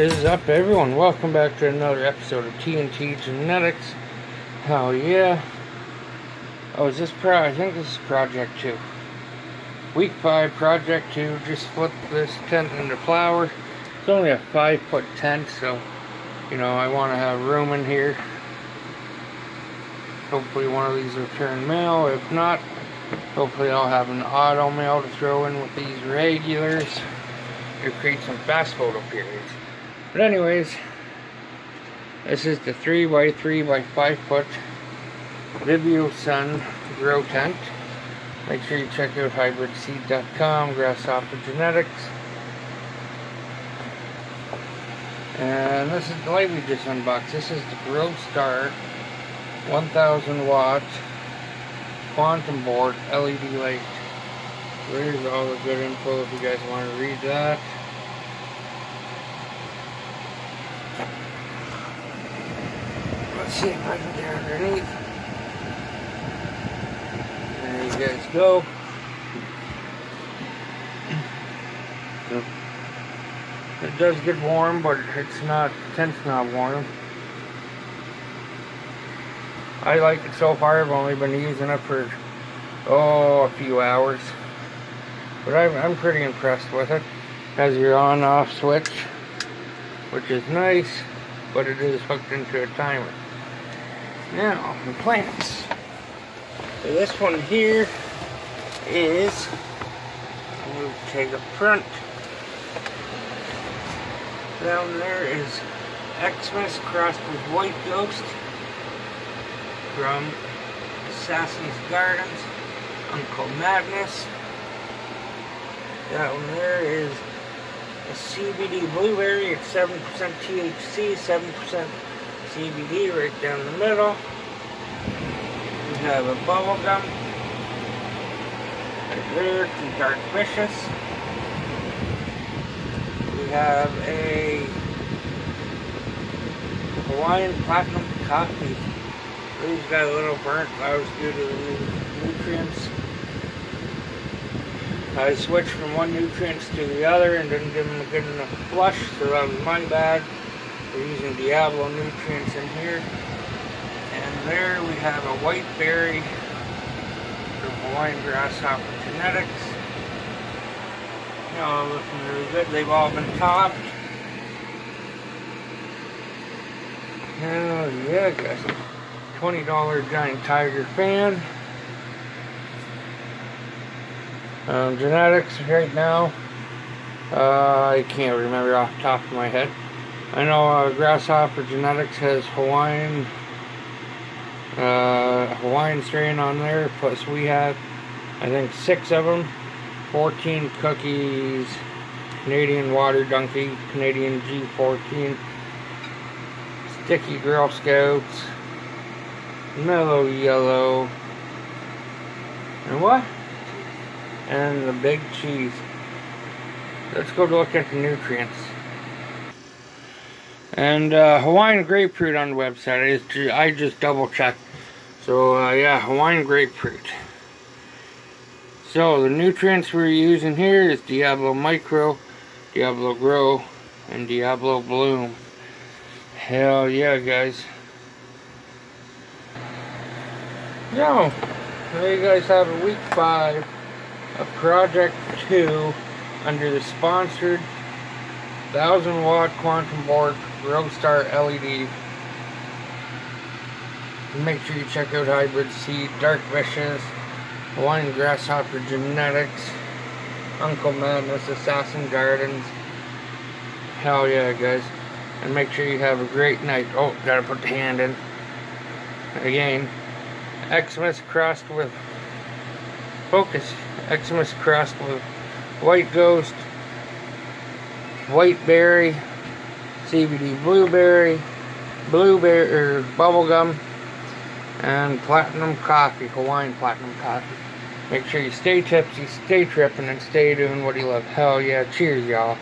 Is up, everyone? Welcome back to another episode of TNT Genetics. Hell yeah. Oh, is this pro? I think this is Project 2. Week 5, Project 2. Just flip this tent into flower. It's only a 5 foot tent, so, you know, I want to have room in here. Hopefully, one of these will turn male. If not, hopefully, I'll have an auto male to throw in with these regulars to create some fast photo periods. But anyways, this is the 3 by 3 by 5 foot Vivosun grow tent. Make sure you check out hibredseed.com, Grasshopper Genetics. And this is the light we just unboxed. This is the Grow Star 1000 watt quantum board LED light. There's all the good info if you guys want to read that. See if I can get underneath. There you guys go. It does get warm, but it's not, tent's not warm. I like it so far. I've only been using it for, oh, a few hours. But I'm, I'm pretty impressed with it. Has your on-off switch, which is nice, but it is hooked into a timer. Now, the plants. So this one here is, take a front. Down there is Xmas crossed with White Ghost from Assassin's Gardens, Uncle. That one there is a CBD blueberry. It's 7% THC, 7% CBD right down the middle. We have a bubble gum. Right there, some dark vicious. We have a Hawaiian Platinum Coffee. These got a little burnt. That was due to the nutrients. I switched from one nutrients to the other and didn't give them a good enough flush, so that was my bad. We're using Diablo nutrients in here. And there we have a white berry from Hawaiian Grasshopper Genetics. They all looking really good. They've all been topped. Oh yeah, guys. $20 giant tiger fan. Um, genetics right now, uh, I can't remember off the top of my head. I know uh, Grasshopper Genetics has Hawaiian, uh, Hawaiian strain on there. Plus we have, I think, six of them. 14 cookies, Canadian Water Donkey, Canadian G14, Sticky Girl Scouts, Mellow Yellow, and what? And the big cheese. Let's go to look at the nutrients. And uh, Hawaiian grapefruit on the website. Just, I just double checked. So uh, yeah, Hawaiian grapefruit. So the nutrients we're using here is Diablo Micro, Diablo Grow, and Diablo Bloom. Hell yeah, guys. So, there you guys have a week five of Project 2 under the sponsored 1000 watt quantum board Growstar LED. Make sure you check out Hibredseed, Dark Vicious, Hawaiian Grasshopper Genetics, Uncle Madness, Assassin Gardens. Hell yeah, guys. And make sure you have a great night. Oh, gotta put the hand in. Again, Xmas crossed with Focus. Xmas crossed with White Ghost, White Berry, CBD Blueberry, Blueberry, or Bubblegum, and Platinum Coffee, Hawaiian Platinum Coffee. Make sure you stay tipsy, stay tripping, and stay doing what you love. Hell yeah. Cheers, y'all.